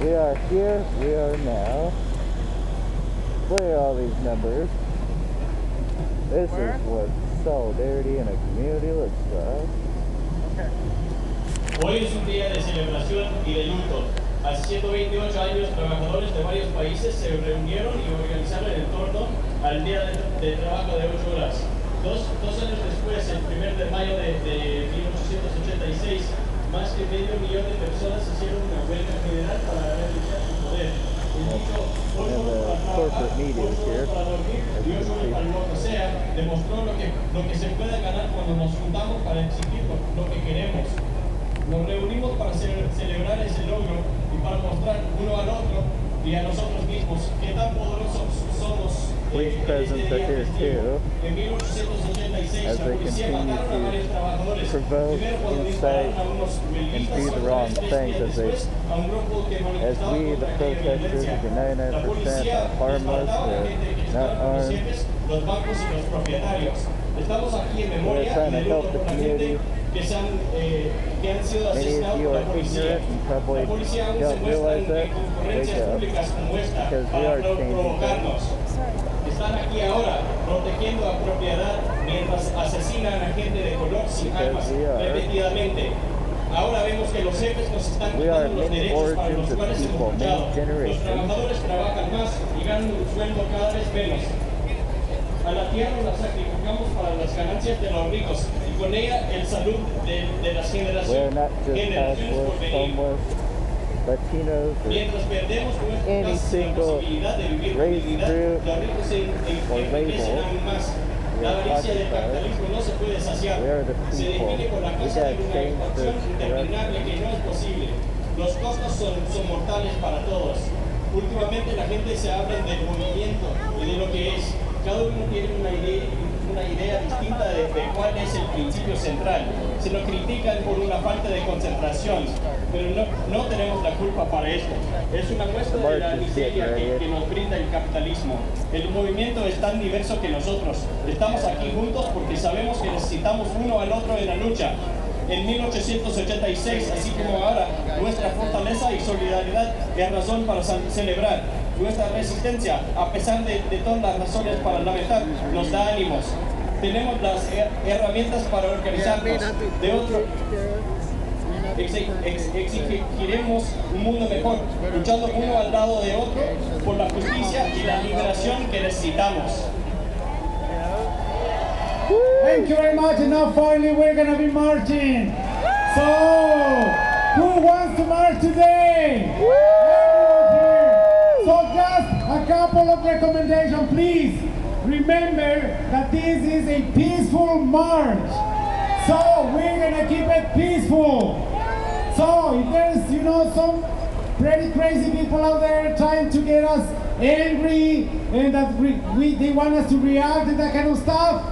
We are here, we are now. Are all these numbers? This Where? is what solidarity in a community looks like. Hoy es un día de celebración y de luto. Hace 128 años, trabajadores de varios países se reunieron y organizaron en torno al Día de, de Trabajo de 8 horas. Dos, dos años después, el 1 de mayo de, de 1886, más de medio millón de personas hicieron una huelga general para renunciar su poder. El dicho, And the horas para trabajar, dormir horas see. para lo que sea, demostró lo que, lo que se puede ganar cuando nos juntamos para exigir lo, que queremos. Nos reunimos para ce- celebrar ese logro y para mostrar uno al otro y a nosotros mismos qué tan poderosos somos. Police en presence are here too, as they continue to provoke, incite, and do the wrong things as they- As we, the protesters, the 99% are harmless, they're not armed, We're trying to help the community. Many of you are ignorant and probably don't realize en Wake up. Because we are changing provocarnos. Están aquí ahora protegiendo a propiedad mientras asesinan a gente de color sin armas repetidamente. Ahora vemos que los jefes nos están quitando los derechos para los cuales hemos luchado. Los trabajadores trabajan más y ganan un sueldo cada vez menos. A la tierra la sacrificamos para las ganancias de los ricos y con ella el salud de, de las generaciones, generaciones por venir. Latinos, Mientras perdemos nuestra posibilidad de vivir con race, dignidad, group, los ricos se enriquecen aún más. La avaricia del capitalismo no se puede saciar. We are the Se people. define por la We causa gotta de una change expansión this interminable que no es posible. Los costos son, son mortales para todos. Últimamente la gente se habla del movimiento y de lo que es. Cada uno tiene una idea, una idea distinta de, de cuál es el principio central. Se lo critican por una falta de concentración, pero no, no tenemos la culpa para esto. Es una muestra de la miseria que, que nos brinda el capitalismo. El movimiento es tan diverso que nosotros. Estamos aquí juntos porque sabemos que necesitamos uno al otro en la lucha. En 1886, así como ahora, nuestra fortaleza y solidaridad es razón para ce- celebrar. Nuestra resistencia, a pesar de, de todas las razones para lamentar, nos da ánimos. Tenemos las her- herramientas para organizarnos. De otro, exigiremos un mundo mejor, luchando uno al lado de otro por la justicia y la liberación que necesitamos. Thank you very much. And now finally we're gonna be marching. So, who wants to march today? Everyone here. So just a couple of recommendations, please. Remember that this is a peaceful march. So we're gonna keep it peaceful. So if there's, you know, some pretty crazy people out there trying to get us angry and that we, we they want us to react and that kind of stuff,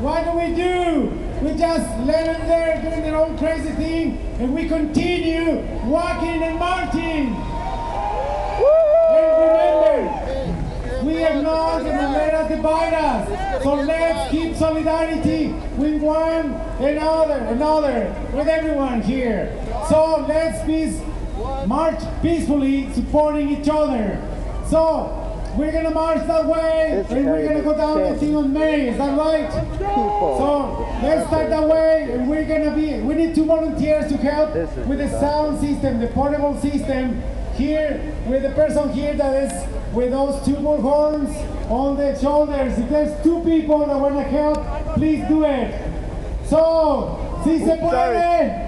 what do we do? We just let them there doing their own crazy thing and we continue walking and marching. And remember, we are not going to let us divide us. So let's keep solidarity with one another, another, with everyone here. So let's be march peacefully, supporting each other. So we're gonna march that way, This and we're gonna go down the thing on May. Is that right? people. So let's start that way, and we're gonna be. We need two volunteers to help with the sound system, the portable system. Here, with the person here that is with those two bullhorns on the shoulders. If there's two people that wanna help, please do it. So, si se puede.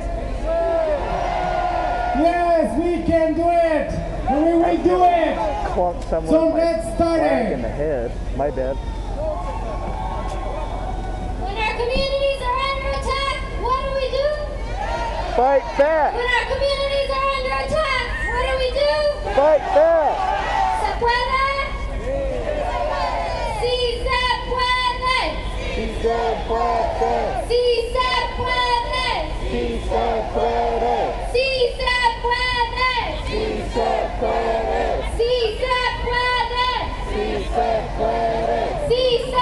Yes, we can do it, and we will do it. Clunk someone So with my let's start flag it. in the head. My bad. When our communities are under attack, what do we do? Fight back! When our communities Fight back! ¿Se puede? Sí se puede. Si se puede! Sí se puede. Si se puede! Sí se puede. Si se puede! Sí se puede. Si se puede! Sí se puede.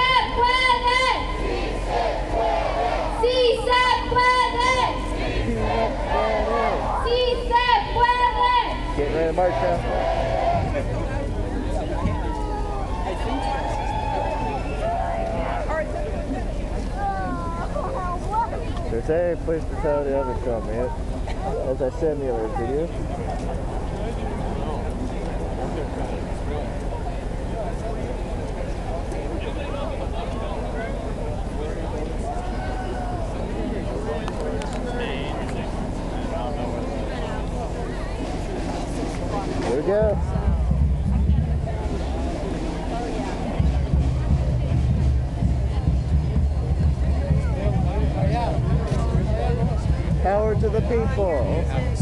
Sí se puede. Sí se puede. Get ready to march now? There's a place to tell the other show me. As I said in the other video. Here we go. The people.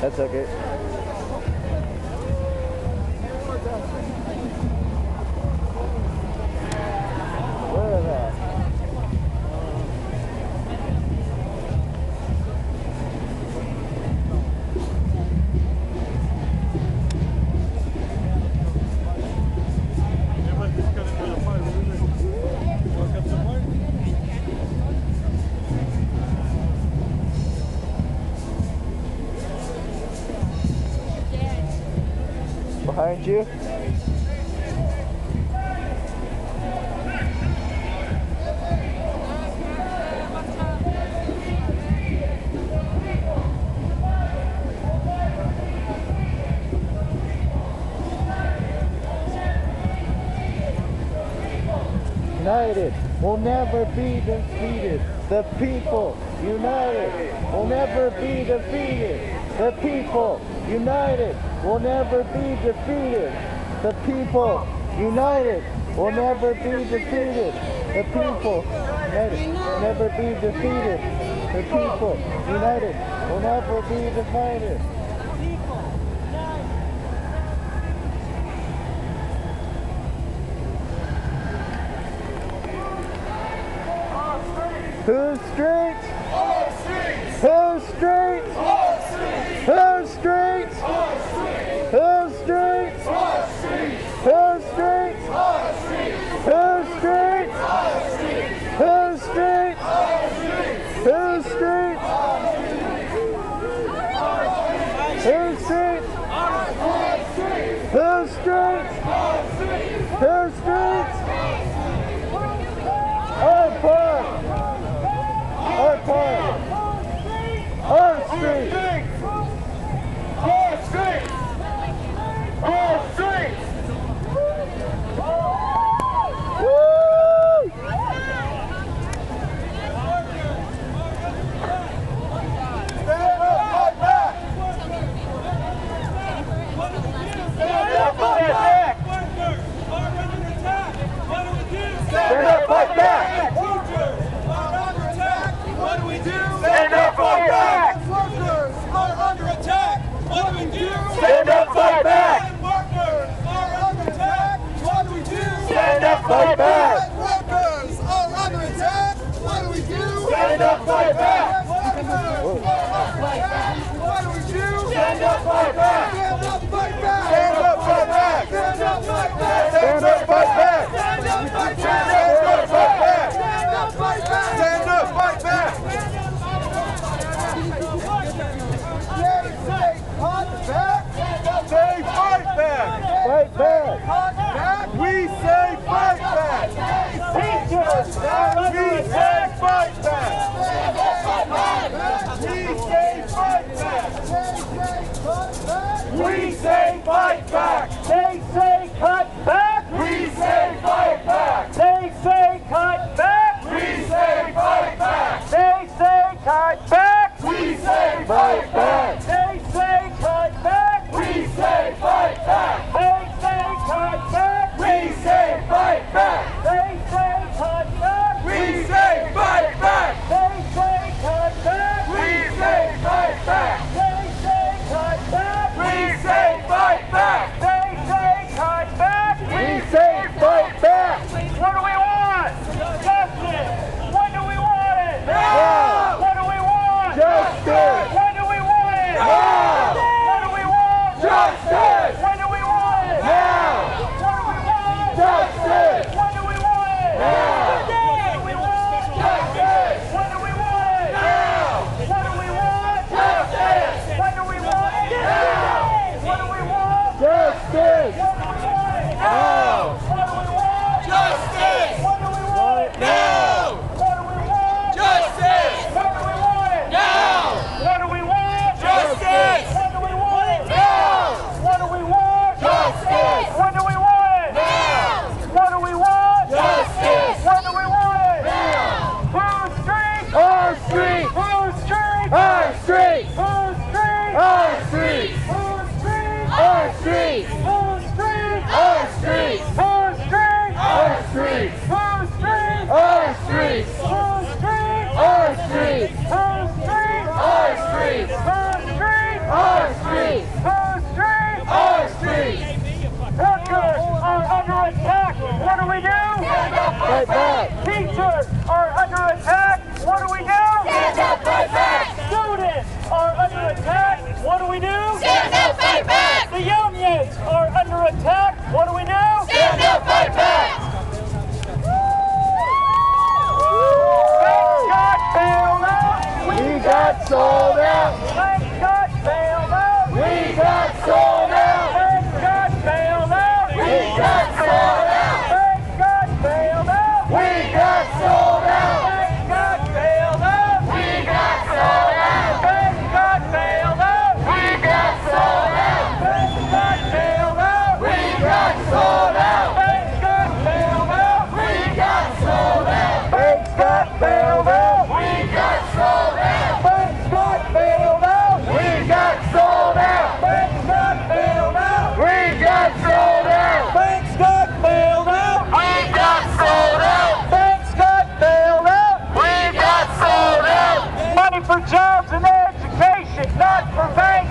That's okay. united will never be defeated. The people united will never be defeated. The people united will never be defeated. The people united will never be defeated. The people united will never be defeated. The people united will never be defeated. Yeah. Jobs and education, not for banks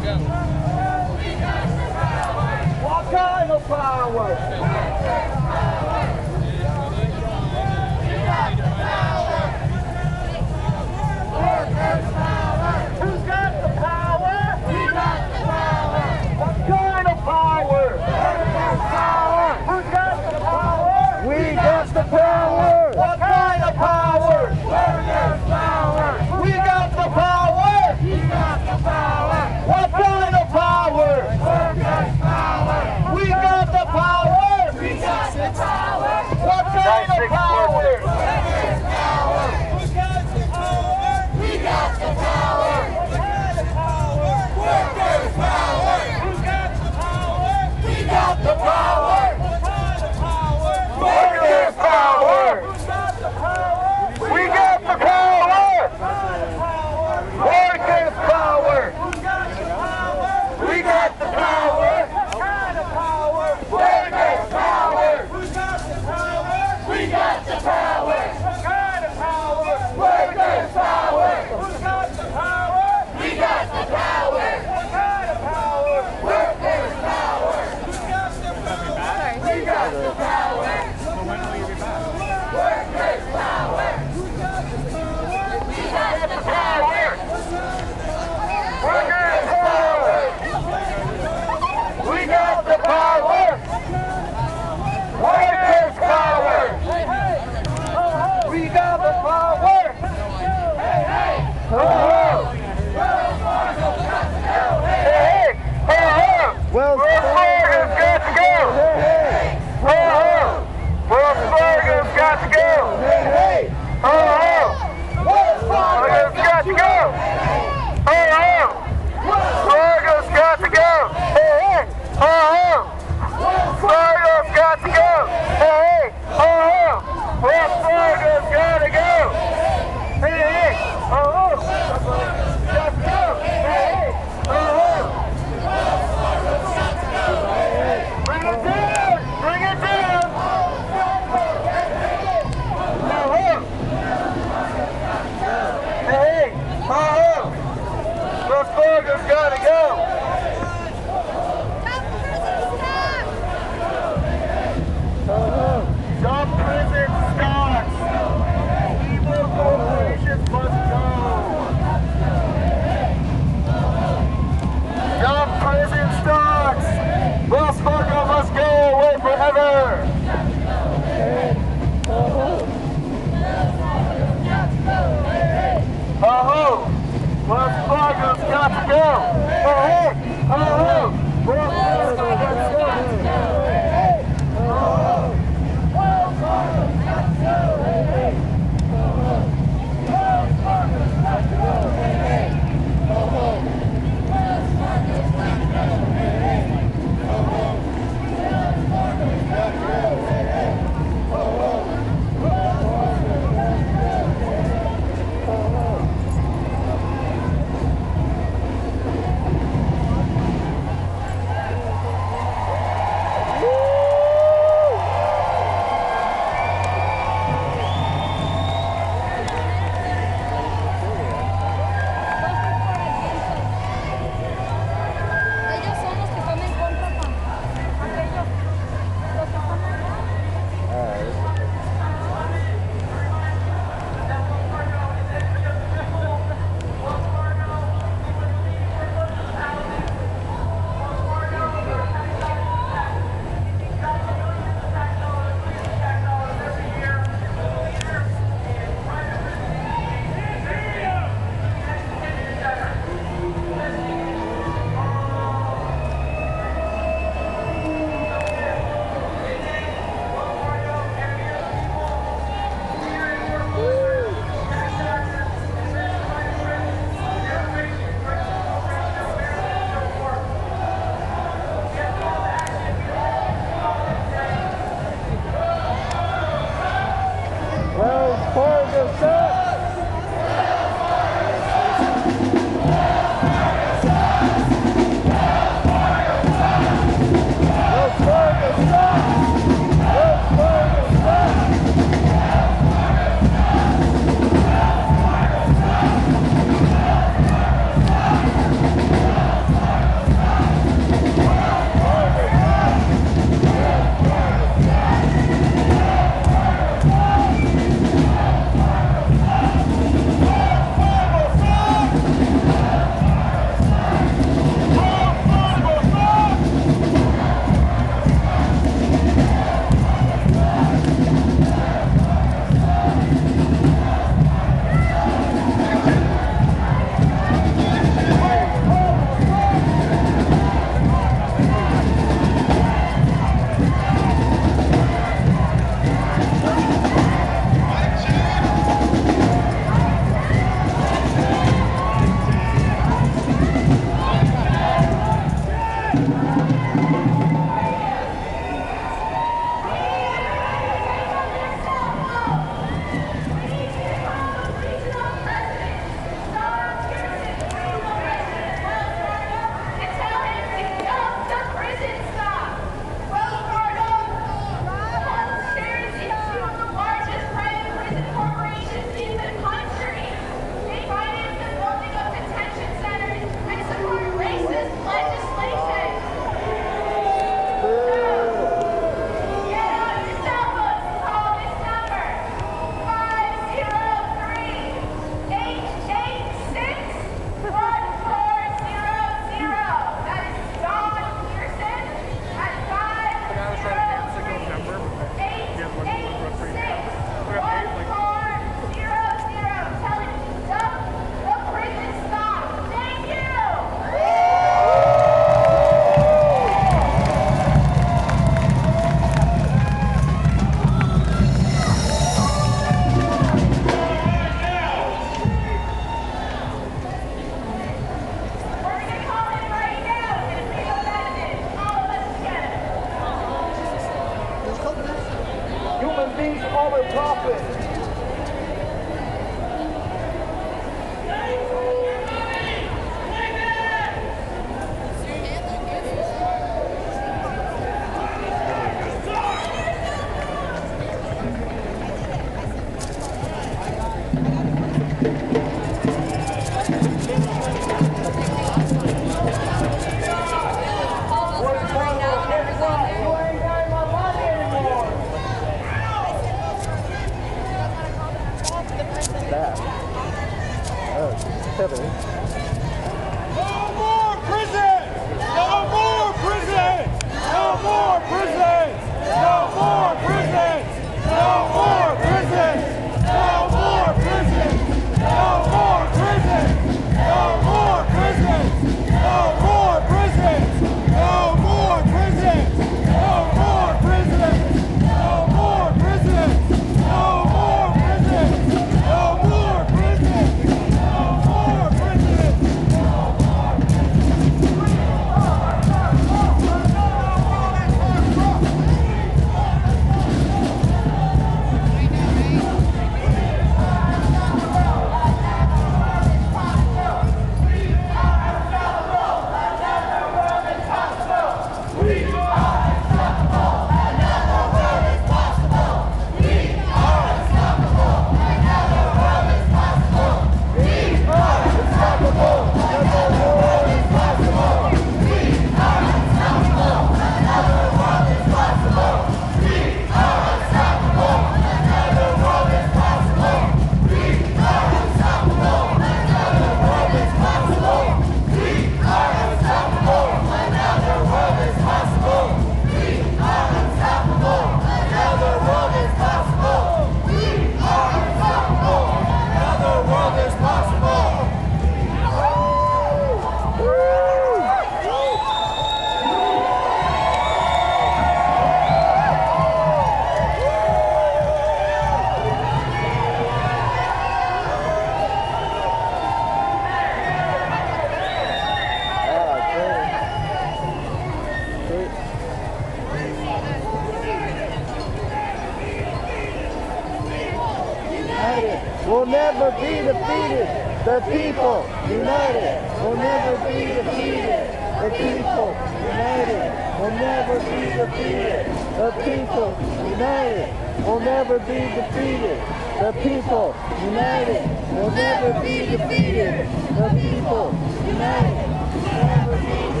will never be defeated. The people united will never be defeated. The people united will never be defeated. The people united will never be defeated. The people united will never be defeated. The people united will never be defeated.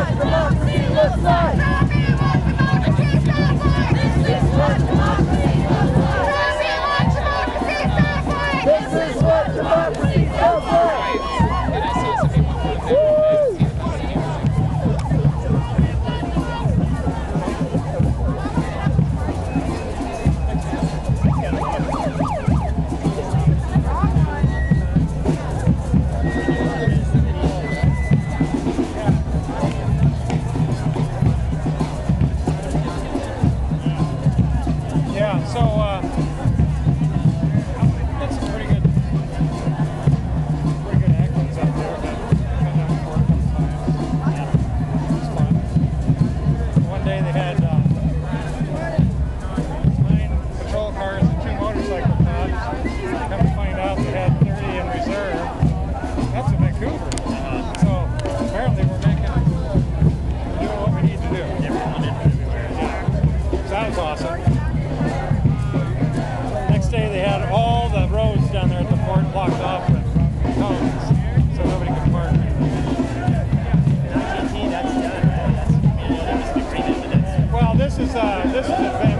Лозай! uh, this is advanced.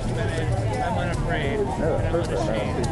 I'm unafraid. No, and I'm unashamed.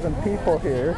2,000 people here.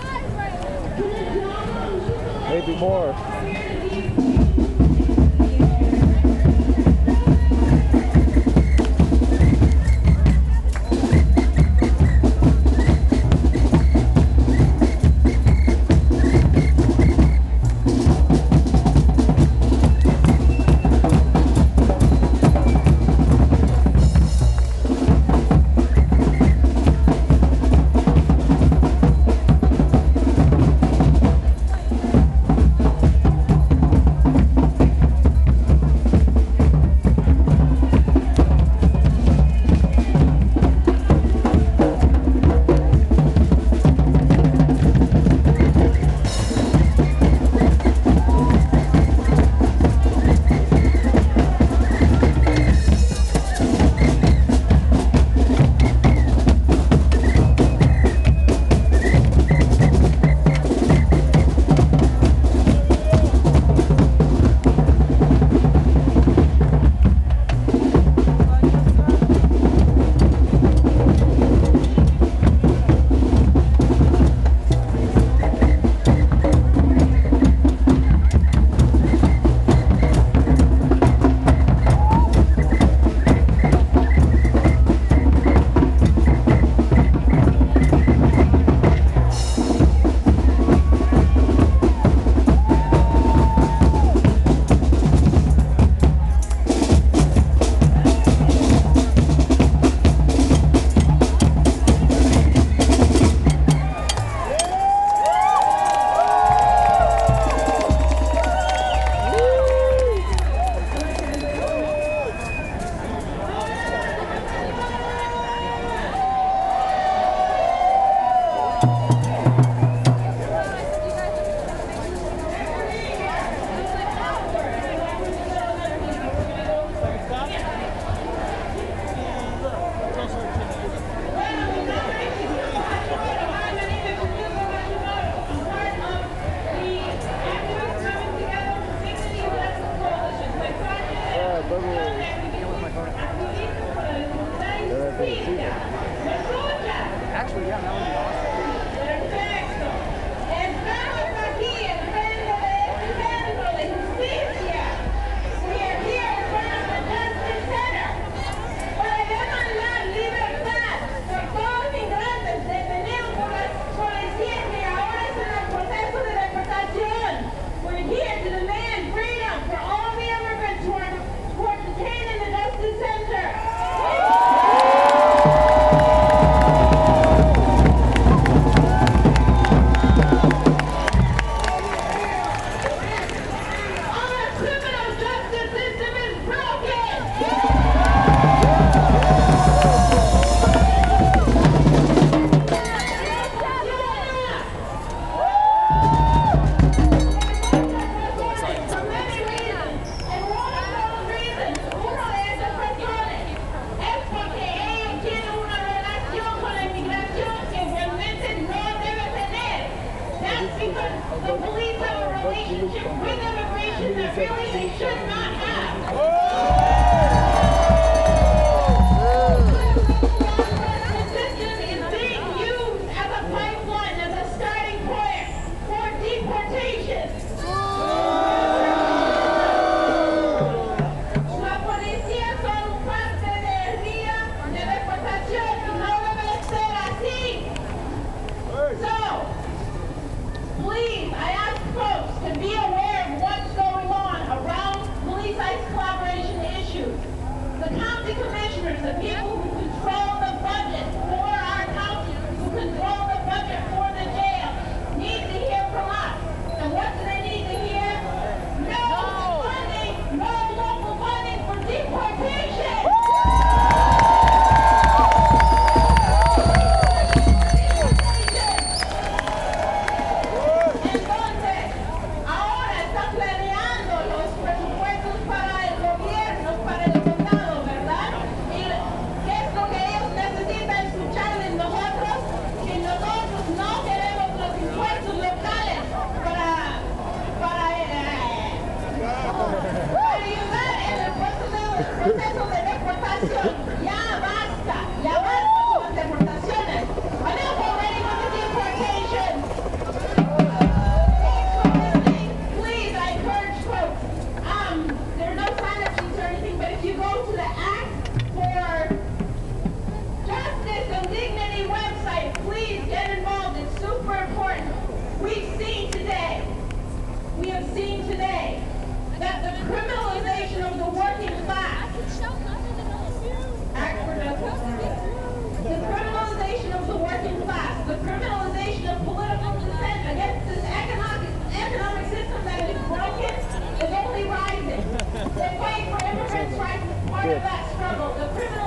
Good.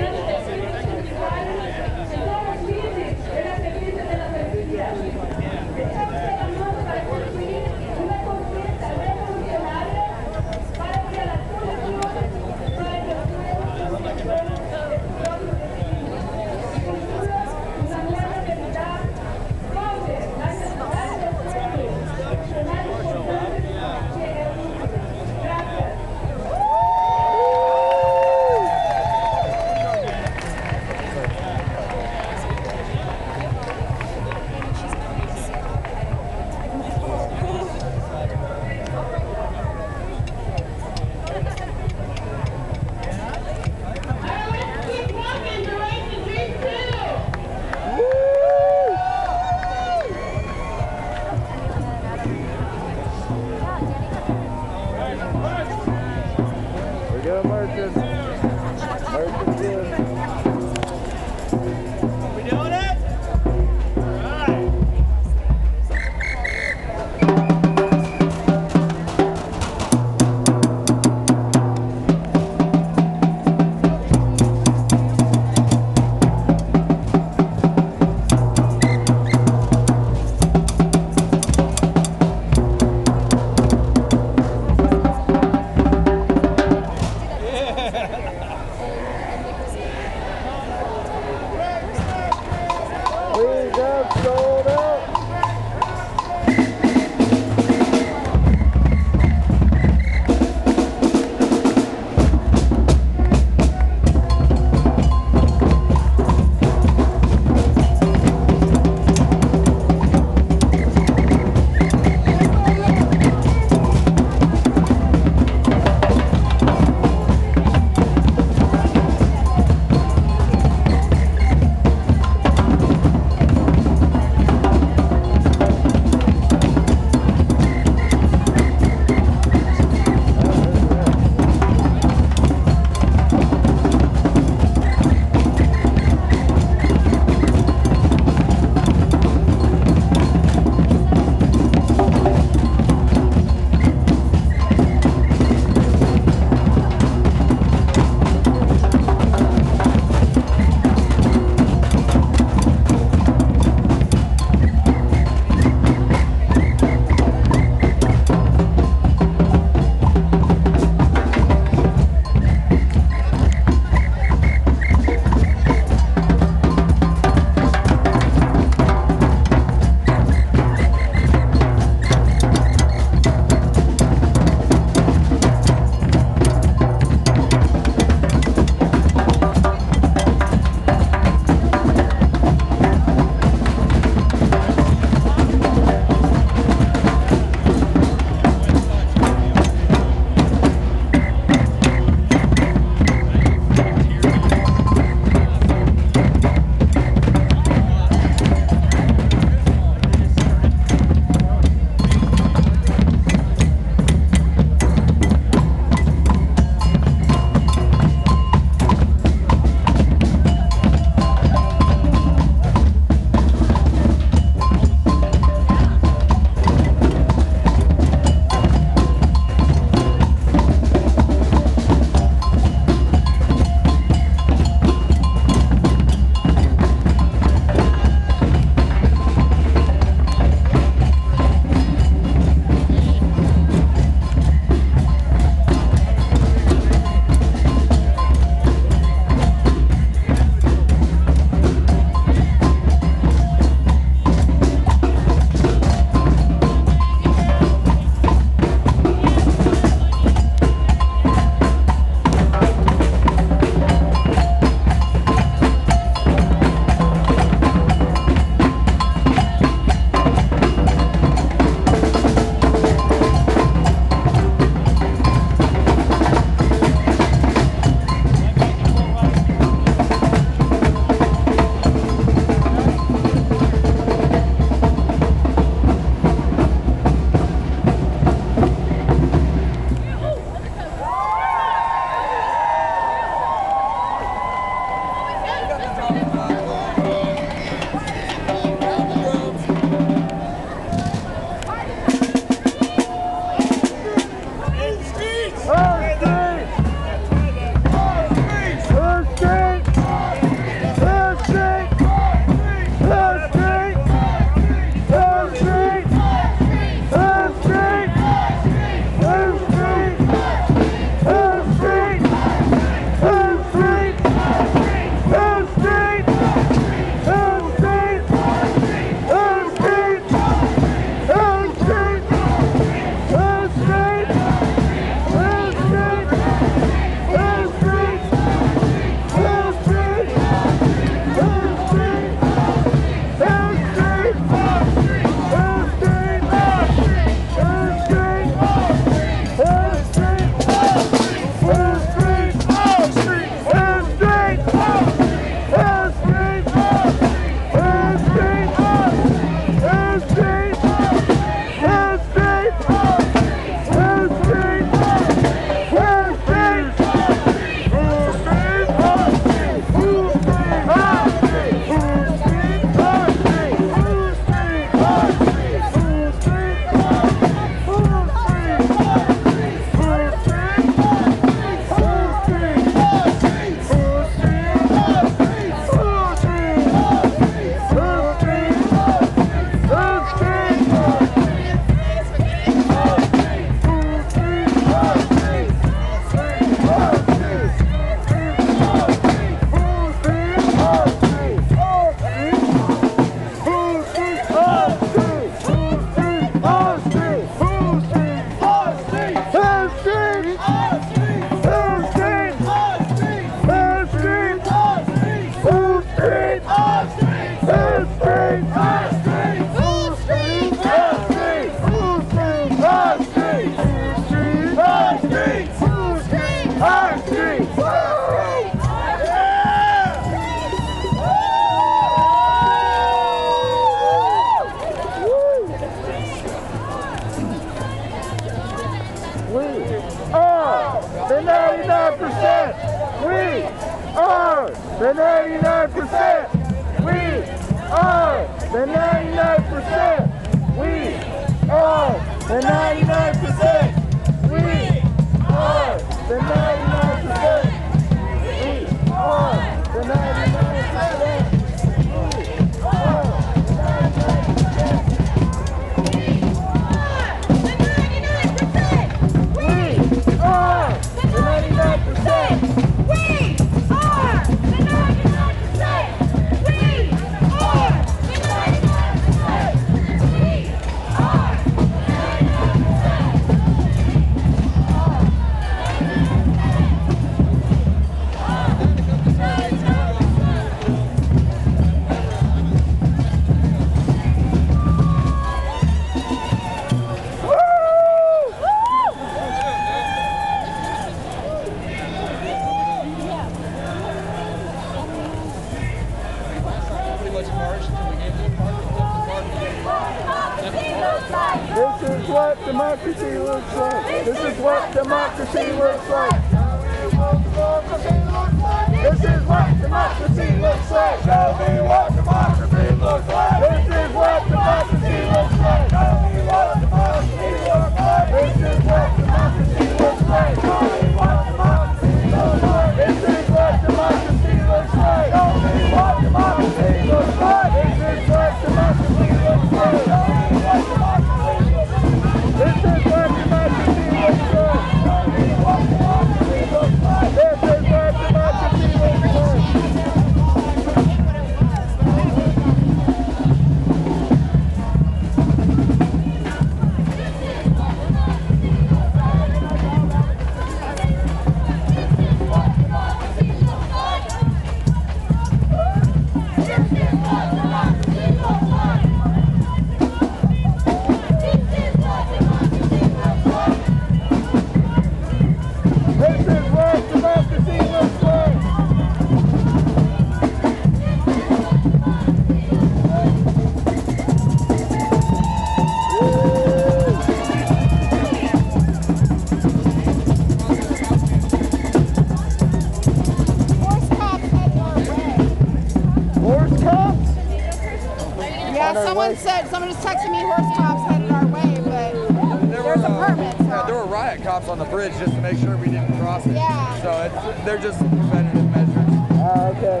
they're just preventative measures. Oh, okay.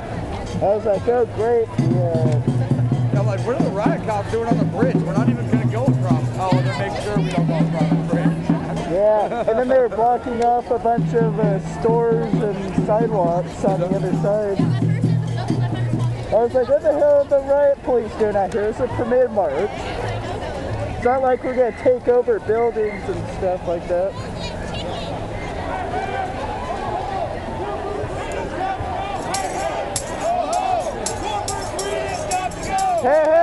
I was like, oh, great. Yeah. I'm like, what are the riot cops doing on the bridge? We're not even going to go across. Oh, they're making sure we don't go across the bridge. Yeah, and then they were blocking off a bunch of uh, stores and sidewalks on the other side. I was like, what the hell are the riot police doing out here? It's a permitted march. It's not like we're going to take over buildings and stuff like that. Hey.